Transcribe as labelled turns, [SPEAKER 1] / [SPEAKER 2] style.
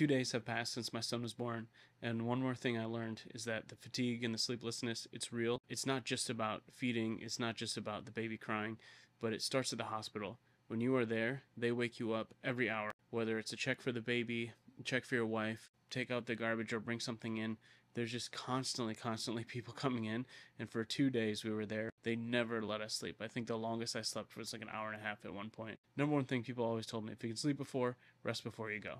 [SPEAKER 1] Two days have passed since my son was born, and one more thing I learned is that the fatigue and the sleeplessness, it's real. It's not just about feeding, it's not just about the baby crying, but it starts at the hospital. When you are there, they wake you up every hour, whether it's a check for the baby, check for your wife, take out the garbage or bring something in. There's just constantly, constantly people coming in. And for two days we were there, they never let us sleep. I think the longest I slept was like an hour and a half at one point. Number one thing people always told me if you can sleep before, rest before you go.